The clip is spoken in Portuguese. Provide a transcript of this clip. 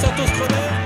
ça t'ose